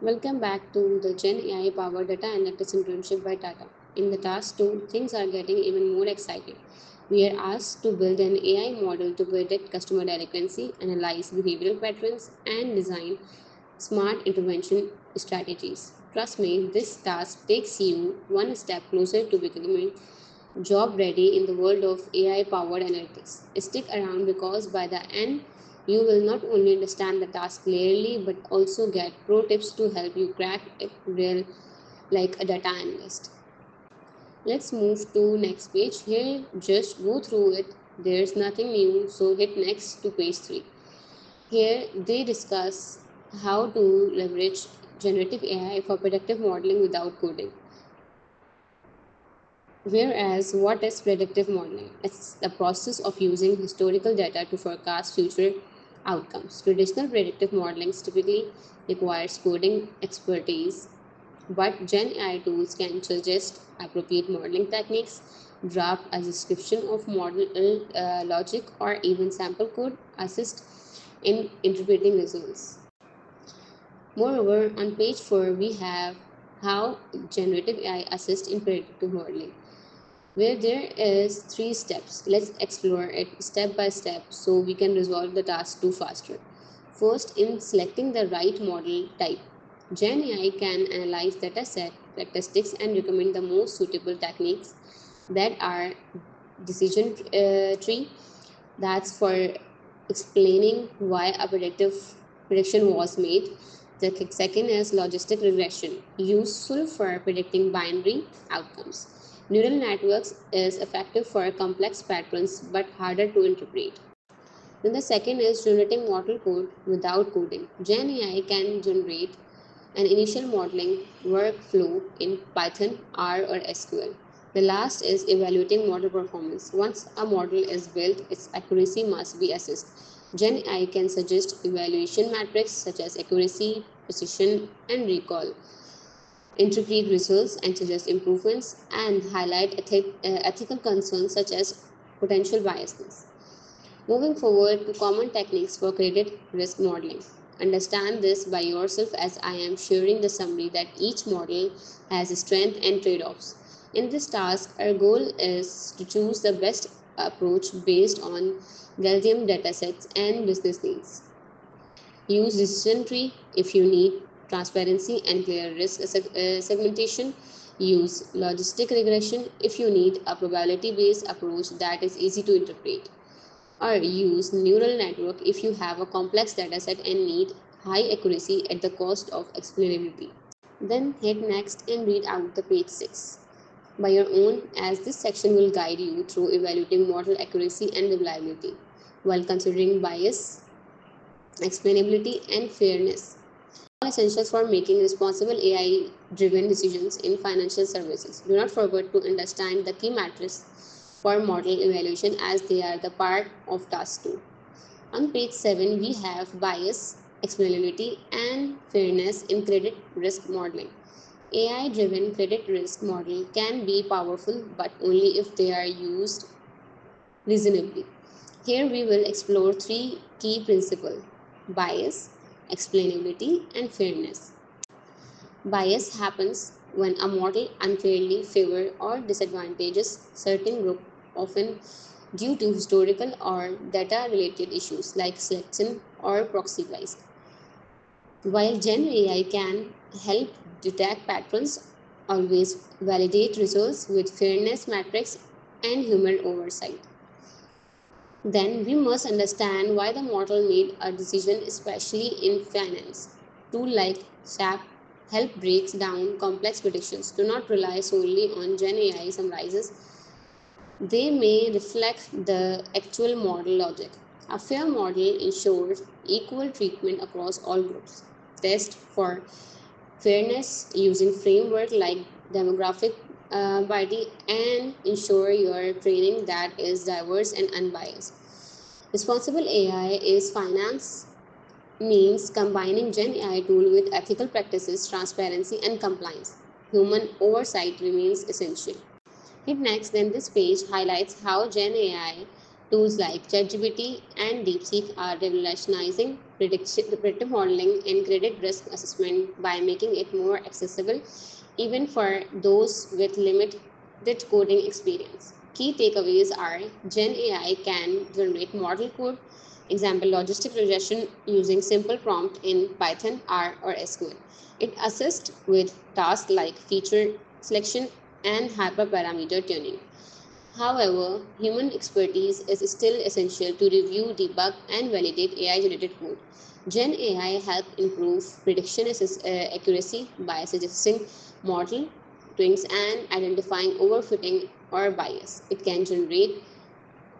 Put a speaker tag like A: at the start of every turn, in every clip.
A: Welcome back to the Gen AI powered data analytics internship by Tata. In the task 2, things are getting even more exciting. We are asked to build an AI model to predict customer delinquency, analyze behavioral patterns, and design smart intervention strategies. Trust me, this task takes you one step closer to becoming job ready in the world of AI powered analytics. Stick around because by the end, you will not only understand the task clearly but also get pro tips to help you crack it real like a data analyst. Let's move to next page. Here, just go through it. There's nothing new, so hit next to page 3. Here, they discuss how to leverage generative AI for predictive modeling without coding. Whereas, what is predictive modeling? It's the process of using historical data to forecast future outcomes. Traditional predictive modeling typically requires coding expertise, but Gen AI tools can suggest appropriate modeling techniques, draft a description of model uh, logic, or even sample code assist in interpreting results. Moreover, on page 4, we have how generative AI assists in predictive modeling where there is three steps. Let's explore it step by step so we can resolve the task too faster. First, in selecting the right model type, Gen AI can analyze dataset characteristics and recommend the most suitable techniques that are decision uh, tree. That's for explaining why a predictive prediction was made. The second is logistic regression, useful for predicting binary outcomes. Neural networks is effective for complex patterns but harder to interpret. Then the second is generating model code without coding. Gen AI can generate an initial modeling workflow in Python, R, or SQL. The last is evaluating model performance. Once a model is built, its accuracy must be assessed. Gen AI can suggest evaluation metrics such as accuracy, precision, and recall interpret results and suggest improvements, and highlight ethi- uh, ethical concerns such as potential biasness. Moving forward to common techniques for credit risk modeling. Understand this by yourself as I am sharing the summary that each model has a strength and trade-offs. In this task, our goal is to choose the best approach based on Geldium datasets and business needs. Use decision tree if you need transparency and clear risk uh, segmentation. Use logistic regression if you need a probability based approach that is easy to interpret. Or use neural network if you have a complex dataset and need high accuracy at the cost of explainability. Then hit next and read out the page 6 by your own as this section will guide you through evaluating model accuracy and reliability while considering bias, explainability and fairness essentials for making responsible AI driven decisions in financial services. Do not forget to understand the key metrics for model evaluation as they are the part of task 2. On page 7, we have bias, explainability, and fairness in credit risk modeling. AI driven credit risk model can be powerful but only if they are used reasonably. Here we will explore three key principles bias, explainability, and fairness. Bias happens when a model unfairly favors or disadvantages certain group, often due to historical or data-related issues like selection or proxy bias. While Gen AI can help detect patterns, always validate results with fairness metrics and human oversight then we must understand why the model made a decision especially in finance. Tool like SHAP help breaks down complex predictions. Do not rely solely on Gen AI summarizes. They may reflect the actual model logic. A fair model ensures equal treatment across all groups. Test for fairness using framework like demographic uh, body and ensure your training that is diverse and unbiased. Responsible AI is finance means combining Gen AI tool with ethical practices, transparency and compliance. Human oversight remains essential. Hit next, then this page highlights how Gen AI tools like ChatGPT and DeepSeek are revolutionizing predictive modeling and credit risk assessment by making it more accessible even for those with limited coding experience. Key takeaways are Gen AI can generate model code, example logistic regression using simple prompt in Python, R, or SQL. It assists with tasks like feature selection and hyperparameter tuning. However, human expertise is still essential to review, debug, and validate AI generated code. Gen AI helps improve prediction uh, accuracy by suggesting model twins and identifying overfitting or bias. It can generate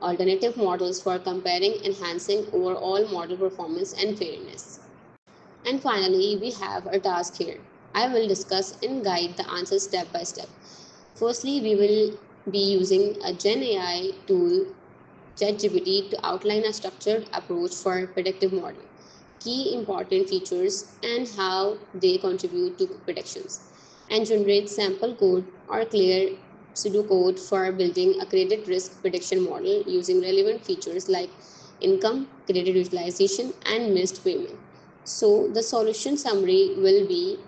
A: alternative models for comparing, enhancing overall model performance and fairness. And finally, we have a task here. I will discuss and guide the answers step by step. Firstly, we will be using a Gen AI tool, ChatGPT, to outline a structured approach for predictive modeling, key important features, and how they contribute to predictions, and generate sample code or clear pseudocode for building a credit risk prediction model using relevant features like income, credit utilization, and missed payment. So the solution summary will be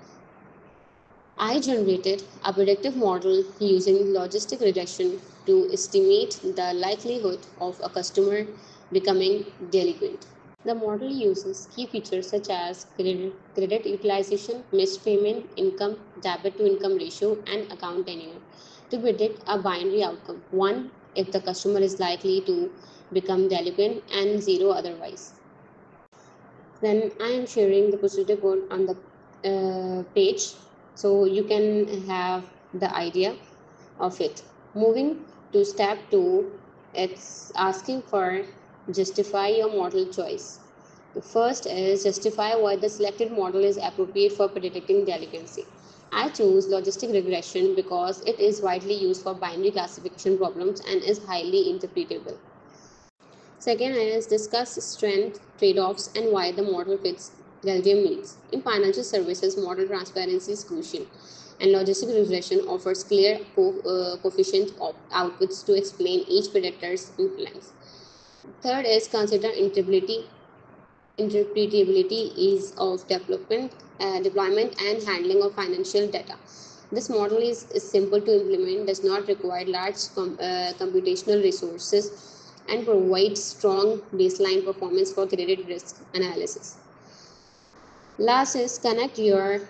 A: I generated a predictive model using logistic regression to estimate the likelihood of a customer becoming delinquent. The model uses key features such as credit, credit utilization, missed payment, income, debit to income ratio, and account tenure to predict a binary outcome 1 if the customer is likely to become delinquent and 0 otherwise. Then I am sharing the procedure code on the uh, page so you can have the idea of it moving to step 2 it's asking for justify your model choice the first is justify why the selected model is appropriate for predicting delinquency i choose logistic regression because it is widely used for binary classification problems and is highly interpretable second is discuss strength trade-offs and why the model fits Geldium needs. In financial services, model transparency is crucial, and logistic regression offers clear co uh, coefficient outputs to explain each predictor's influence. Third is consider interpretability. Interpretability is of development, uh, deployment, and handling of financial data. This model is, is simple to implement, does not require large com, uh, computational resources, and provides strong baseline performance for credit risk analysis. Last is connect your uh,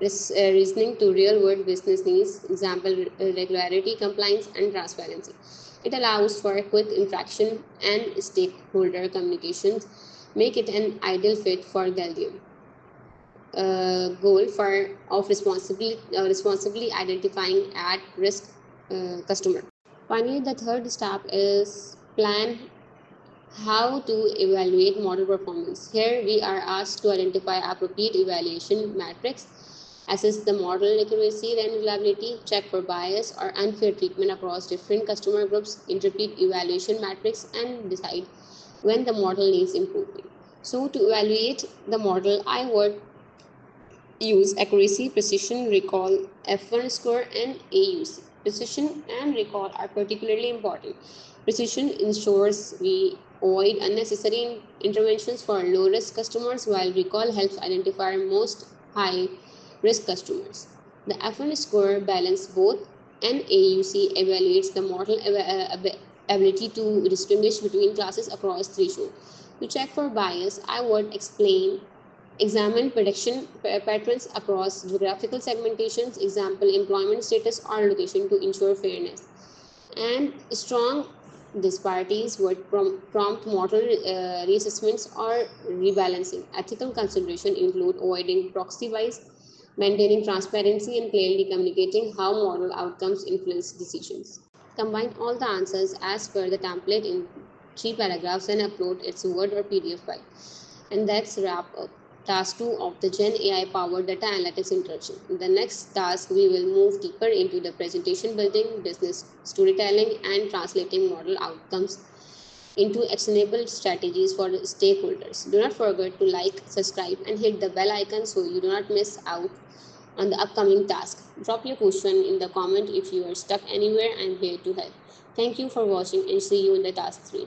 A: reasoning to real world business needs, example, regularity, compliance, and transparency. It allows for quick interaction and stakeholder communications, make it an ideal fit for Geldium. Uh, goal for of responsibly uh, responsibly identifying at risk uh, customer. Finally, the third step is plan how to evaluate model performance. Here we are asked to identify appropriate evaluation metrics, assess the model accuracy and reliability, check for bias or unfair treatment across different customer groups, interpret evaluation metrics, and decide when the model needs improvement. So to evaluate the model, I would use accuracy, precision, recall, F1 score, and AUC. Precision and recall are particularly important. Precision ensures we avoid unnecessary interventions for low risk customers, while recall helps identify most high risk customers. The F1 score balance both and AUC evaluates the model uh, ability to distinguish between classes across threshold. To check for bias, I would explain examine prediction patterns across geographical segmentations, example employment status or location to ensure fairness. And strong disparities would prompt model uh, reassessments or rebalancing. Ethical consideration include avoiding proxy bias, maintaining transparency, and clearly communicating how model outcomes influence decisions. Combine all the answers as per the template in three paragraphs and upload its Word or PDF file. And that's wrap up task 2 of the Gen AI powered data analytics introduction. In the next task, we will move deeper into the presentation building, business storytelling, and translating model outcomes into actionable strategies for stakeholders. Do not forget to like, subscribe, and hit the bell icon so you do not miss out on the upcoming task. Drop your question in the comment if you are stuck anywhere. I am here to help. Thank you for watching and see you in the task 3.